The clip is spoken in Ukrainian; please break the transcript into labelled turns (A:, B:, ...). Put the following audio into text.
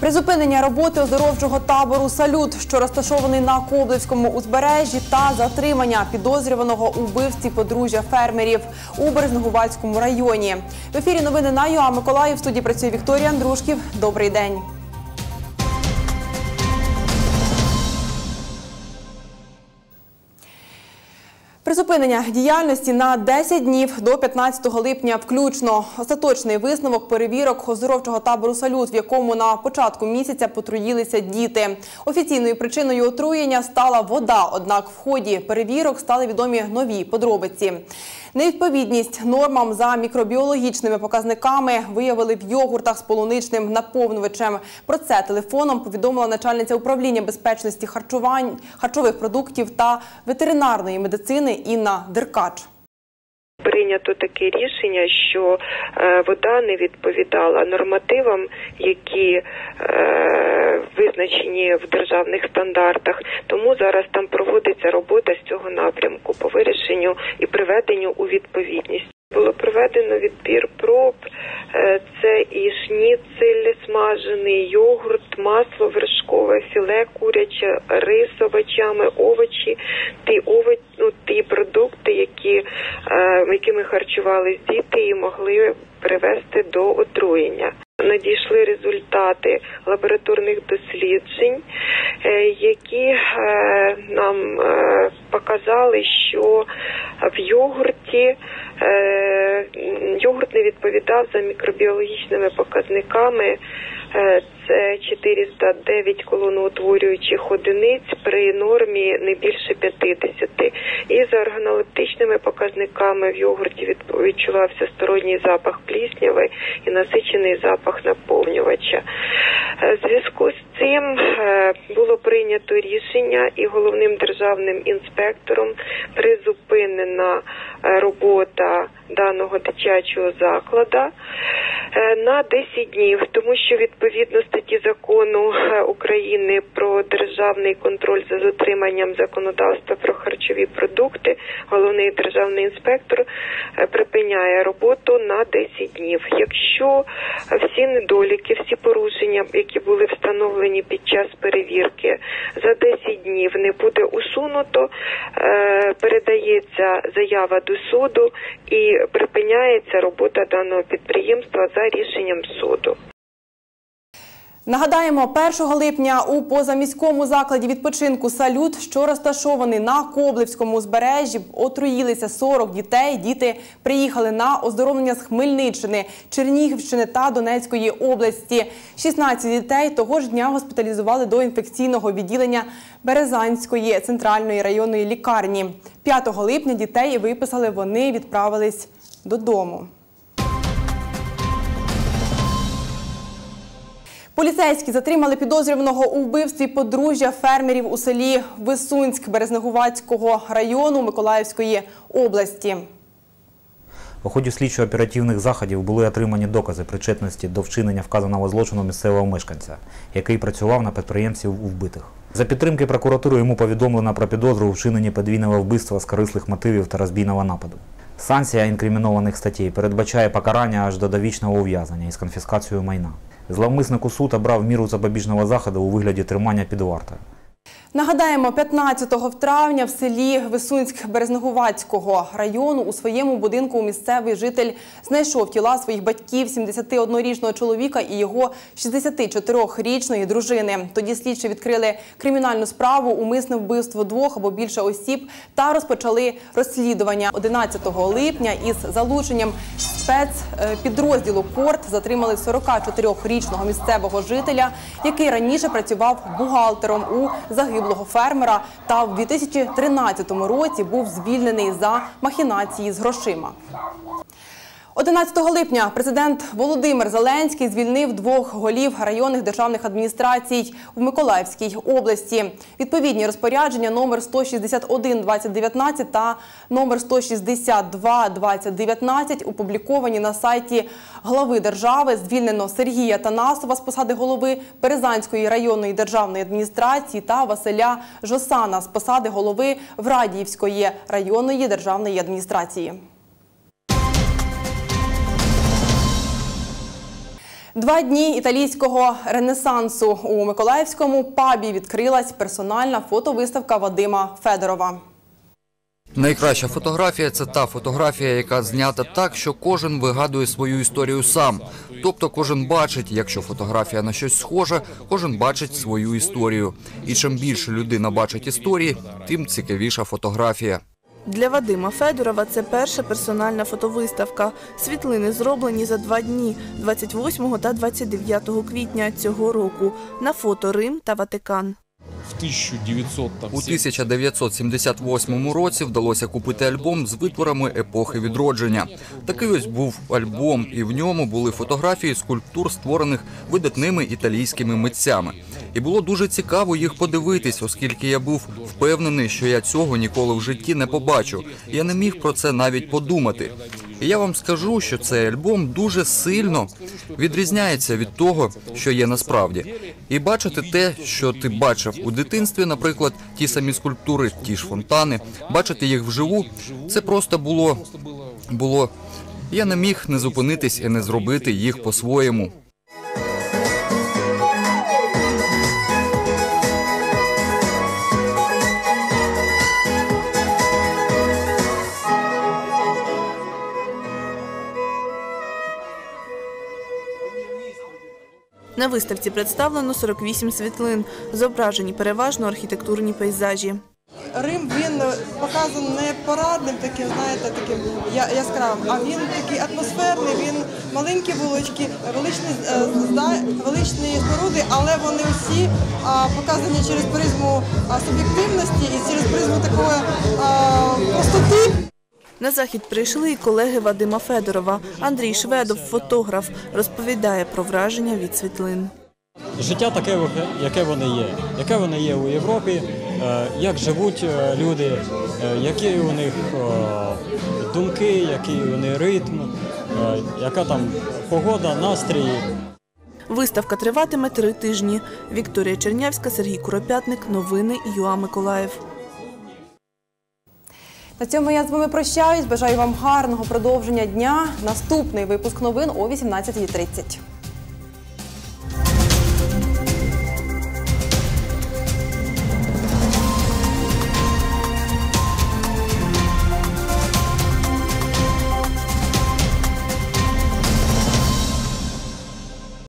A: Призупинення роботи оздоровчого табору Салют, що розташований на Коблевському узбережжі, та затримання підозрюваного у вбивстві подружжя фермерів у Березногувацькому районі. В ефірі новини на ЮА Миколаїв. В студії працює Вікторія Андрушків. Добрий день. Призупинення діяльності на 10 днів до 15 липня включно. Остаточний висновок перевірок оздоровчого табору «Салют», в якому на початку місяця потруїлися діти. Офіційною причиною отруєння стала вода, однак в ході перевірок стали відомі нові подробиці. Невідповідність нормам за мікробіологічними показниками виявили в йогуртах з полуничним наповнювачем. Про це телефоном повідомила начальниця управління безпечності харчувань, харчових продуктів та ветеринарної медицини Інна Деркач.
B: Прийнято таке рішення, що е, вода не відповідала нормативам, які е, визначені в державних стандартах. Тому зараз там проводиться робота з цього напрямку по вирішенню і приведенню у відповідність. Було проведено відбір проб. Е, Це і шніцель смажений, йогурт, масло вершкове, філе куряче, рис овочами, овочі, ті овоч, ну, ті продукти, які, е, якими харчувались діти і могли привести до отруєння. Надійшли результати лабораторних досліджень, е, які е, нам е, показали, що в йогурті е, йогурт не за мікробіологічними показниками. Е, Це 409 колоноутворюючих одиниць при нормі не більше 50. І за органолептичними показниками в йогурті відчувався сторонній запах плісняви і насичений запах наповнювача. Е, В зв'язку з цим е, було прийнято рішення і головним державним інспектором призупинена е, робота даного дитячого закладу на 10 днів, тому що відповідно статті закону України про державний контроль за дотриманням законодавства про харчові продукти, головний державний інспектор припиняє роботу на 10 днів. Якщо всі недоліки, всі порушення, які були встановлені під час перевірки, за 10 днів не буде усунуто, е, передається заява до суду і припиняється робота даного підприємства за рішенням суду.
A: Нагадаємо, 1 липня у позаміському закладі відпочинку «Салют», що розташований на Коблевському узбережжі, отруїлися 40 дітей. Діти приїхали на оздоровлення з Хмельниччини, Чернігівщини та Донецької області. 16 дітей того ж дня госпіталізували до інфекційного відділення Березанської центральної районної лікарні. 5 липня дітей виписали, вони відправились додому. Поліцейські затримали підозрюваного у вбивстві подружжя фермерів у селі Висунськ Березнегувацького району Миколаївської області.
C: У ході слідчо-оперативних заходів були отримані докази причетності до вчинення вказаного злочину місцевого мешканця, який працював на підприємців у вбитих. За підтримки прокуратури йому повідомлено про підозру у вчиненні подвійного вбивства з корислих мотивів та розбійного нападу. Санкція інкримінованих статей передбачає покарання аж до довічного ув'язнення із конфіскацією майна. Зловмиснику суд обрав міру запобіжного заходу у вигляді тримання під вартою.
A: Нагадаємо, 15 травня в селі Висунськ Березнегувацького району у своєму будинку місцевий житель знайшов тіла своїх батьків, 71-річного чоловіка і його 64-річної дружини. Тоді слідчі відкрили кримінальну справу, умисне вбивство двох або більше осіб та розпочали розслідування. 11 липня із залученням спецпідрозділу Корт затримали 44-річного місцевого жителя, який раніше працював бухгалтером у загиблого фермера та в 2013 році був звільнений за махінації з грошима. 11 липня президент Володимир Зеленський звільнив двох голів районних державних адміністрацій в Миколаївській області. Відповідні розпорядження номер 161 2019 та номер 162 2019 опубліковані на сайті глави держави. Звільнено Сергія Танасова з посади голови Березанської районної державної адміністрації та Василя Жосана з посади голови Врадіївської районної державної адміністрації. Два дні італійського ренесансу у Миколаївському пабі відкрилась персональна фотовиставка Вадима Федорова.
D: Найкраща фотографія це та фотографія, яка знята так, що кожен вигадує свою історію сам. Тобто кожен бачить, якщо фотографія на щось схожа, кожен бачить свою історію. І чим більше людина бачить історії, тим цікавіша фотографія.
E: Для Вадима Федорова це перша персональна фотовиставка. Світлини зроблені за два дні 28 та 29 квітня цього року. На фото Рим та Ватикан.
F: В 1900 там,
D: У 1978 році вдалося купити альбом з витворами епохи відродження. Такий ось був альбом, і в ньому були фотографії скульптур, створених видатними італійськими митцями. І було дуже цікаво їх подивитись, оскільки я був впевнений, що я цього ніколи в житті не побачу. Я не міг про це навіть подумати. І я вам скажу, що цей альбом дуже сильно відрізняється від того, що є насправді. І бачити те, що ти бачив у дитинстві, наприклад, ті самі скульптури, ті ж фонтани, бачити їх вживу, це просто було було. Я не міг не зупинитись і не зробити їх по-своєму.
E: На виставці представлено 48 світлин, зображені переважно архітектурні пейзажі.
G: Рим він показаний не парадним, таким, знаєте, таким яскравим, а він такий атмосферний, він маленькі вулички, величні, е, величні споруди, але вони всі показані через призму суб'єктивності і через призму такої простоти.
E: На захід прийшли і колеги Вадима Федорова. Андрій Шведов, фотограф, розповідає про враження від світлин.
H: життя таке, яке воно є, яке воно є у Європі, е, як живуть е, люди, е, які у них думки, який у них ритм, яка там погода, настрій.
E: Виставка триватиме три тижні. Вікторія Чернявська, Сергій Куропятник. Новини ЮА Миколаїв.
A: На цьому я з вами прощаюсь. Бажаю вам гарного продовження дня. Наступний випуск новин о 18.30.